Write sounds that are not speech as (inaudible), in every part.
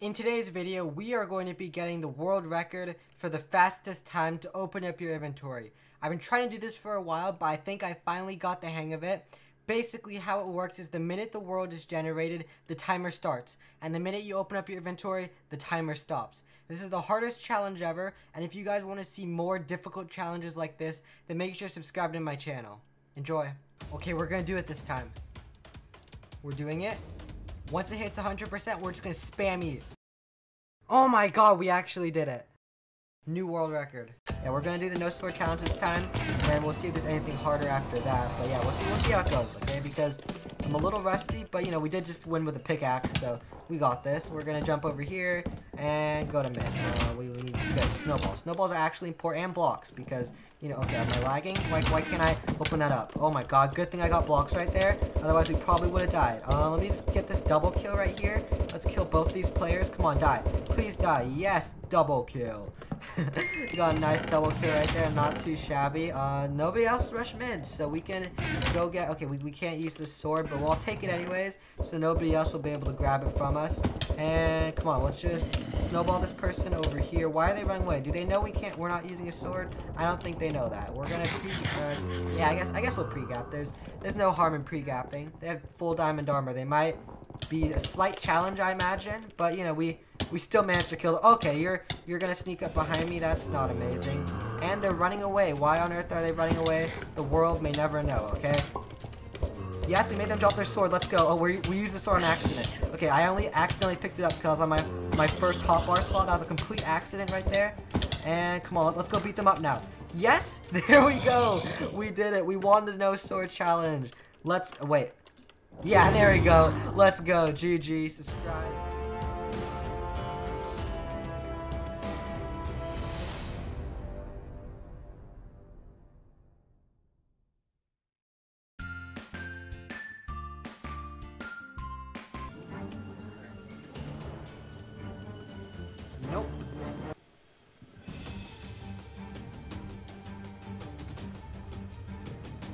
In today's video, we are going to be getting the world record for the fastest time to open up your inventory. I've been trying to do this for a while, but I think I finally got the hang of it. Basically, how it works is the minute the world is generated, the timer starts. And the minute you open up your inventory, the timer stops. This is the hardest challenge ever, and if you guys want to see more difficult challenges like this, then make sure to subscribe to my channel. Enjoy. Okay, we're going to do it this time. We're doing it. Once it hits 100%, we're just to spam eat. Oh my god, we actually did it. New world record. Yeah, we're gonna do the no sword challenge this time, and we'll see if there's anything harder after that. But yeah, we'll see. We'll see how it goes. Okay, because I'm a little rusty, but you know we did just win with a pickaxe, so we got this. We're gonna jump over here and go to mid. Uh, we, we need good snowballs. Snowballs are actually important and blocks because you know. Okay, am I lagging? Why why can't I open that up? Oh my god, good thing I got blocks right there. Otherwise we probably would have died. Uh, let me just get this double kill right here. Let's kill both these players. Come on, die. Please die. Yes, double kill. (laughs) got a nice double kill right there, not too shabby. Uh, nobody else rush mid, so we can go get, okay, we, we can't use the sword, but we'll take it anyways, so nobody else will be able to grab it from us. And come on, let's just snowball this person over here. Why are they running away? Do they know we can't, we're not using a sword? I don't think they know that. We're gonna pre, uh, yeah, I guess, I guess we'll pre-gap. There's, there's no harm in pre-gapping. They have full diamond armor. They might be a slight challenge, I imagine, but you know, we, we still managed to kill. Okay, you're you're gonna sneak up behind me. That's not amazing. And they're running away. Why on earth are they running away? The world may never know, okay? Yes, we made them drop their sword. Let's go. Oh, we, we used the sword on accident. Okay, I only accidentally picked it up because on my, my first hotbar slot. That was a complete accident right there. And come on, let's go beat them up now. Yes, (laughs) there we go. We did it. We won the no sword challenge. Let's, wait. Yeah, there we go. Let's go. GG. Subscribe.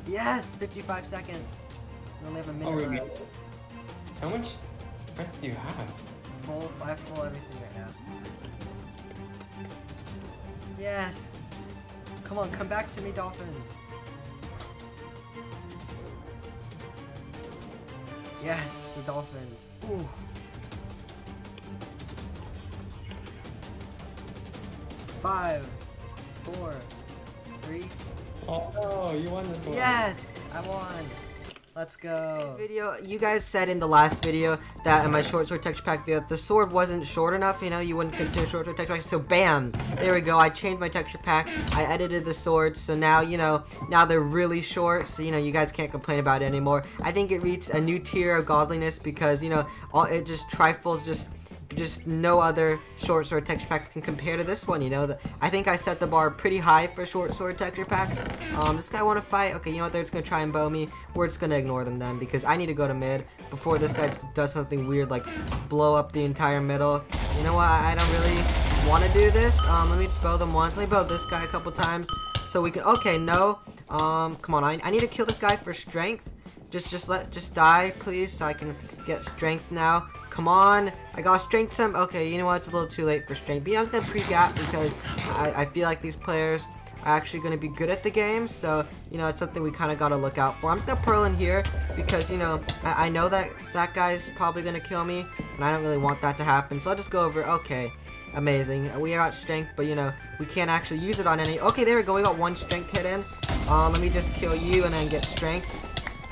Yes, 55 seconds. We only have a oh, minute Oh, really? left. How much press do you have? Full, five full everything right now. Yes. Come on, come back to me, Dolphins. Yes, the Dolphins. Ooh. Five, four, three, Oh no, you won this one. Yes, I won. Let's go. Video, you guys said in the last video that in my short sword texture pack video, the sword wasn't short enough. You know, you wouldn't consider short sword texture pack. So bam, there we go. I changed my texture pack. I edited the swords, so now you know, now they're really short. So you know, you guys can't complain about it anymore. I think it reached a new tier of godliness because you know, all it just trifles just just no other short sword texture packs can compare to this one, you know. The, I think I set the bar pretty high for short sword texture packs. Um, this guy want to fight. Okay, you know what? They're just going to try and bow me. We're just going to ignore them then because I need to go to mid before this guy does something weird like blow up the entire middle. You know what? I don't really want to do this. Um, let me just bow them once. Let me bow this guy a couple times so we can... Okay, no. Um, come on. I, I need to kill this guy for strength. Just, just let, just die, please, so I can get strength now. Come on, I got strength some. Okay, you know what? It's a little too late for strength. But I'm just gonna pre-gap because I, I feel like these players are actually gonna be good at the game. So you know, it's something we kind of gotta look out for. I'm just gonna pearl in here because you know I, I know that that guy's probably gonna kill me, and I don't really want that to happen. So I'll just go over. Okay. Amazing. We got strength, but you know, we can't actually use it on any. Okay, there we go. We got one strength hit in. Um, let me just kill you and then get strength.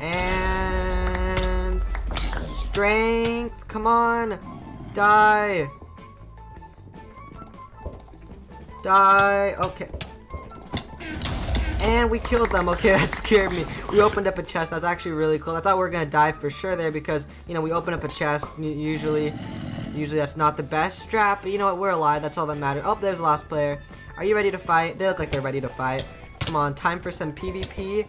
And strength. Come on. Die. Die. Okay. And we killed them. Okay, (laughs) that scared me. We opened up a chest. That's actually really cool. I thought we were going to die for sure there because, you know, we open up a chest. Usually, usually that's not the best strap. But you know what? We're alive. That's all that matters. Oh, there's the last player. Are you ready to fight? They look like they're ready to fight. Come on. Time for some PvP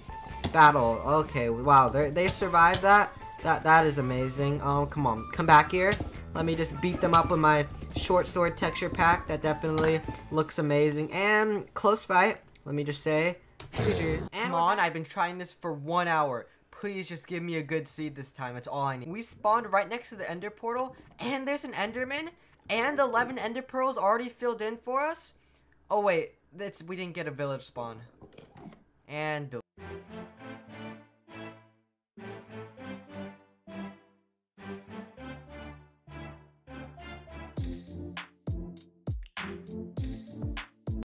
battle. Okay, wow, they survived that. That that is amazing. Um, come on, come back here. Let me just beat them up with my short sword texture pack. That definitely looks amazing. And close fight. Let me just say. And come on, I've been trying this for one hour. Please just give me a good seed this time. It's all I need. We spawned right next to the ender portal, and there's an enderman. and 11 ender pearls already filled in for us. Oh wait, that's we didn't get a village spawn. And